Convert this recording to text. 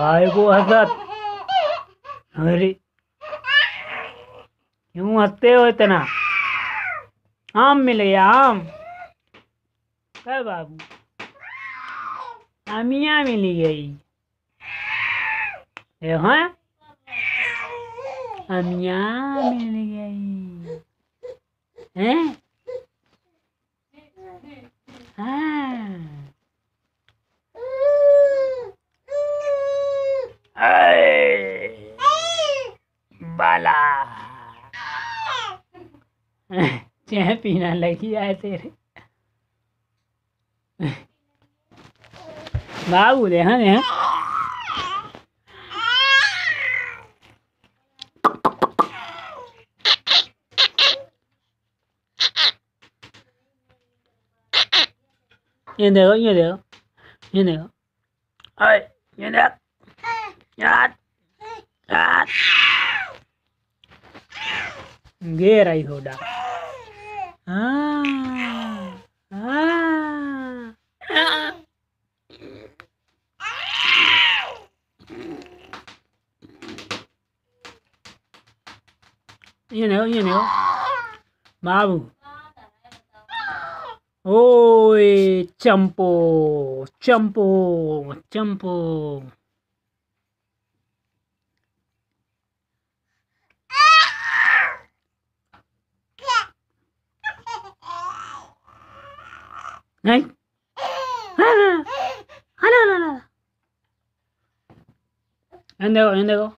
हाय को हसत अरे, क्यों हँसते हो इतना? आम मिल गया, आम। कर बाबू। आमिया मिल गई। हाँ? अमिया मिल गई। हाँ? बाला। चाय पीना लगी आए तेरे। बाबू दे हाँ हाँ। ये देखो ये देखो ये देखो। अरे ये देख। यार यार। गे रही होडा हाँ हाँ ये देखो ये देखो बाबू ओए चंपो चंपो चंपो नहीं हेलो हेलो हेलो देखो देखो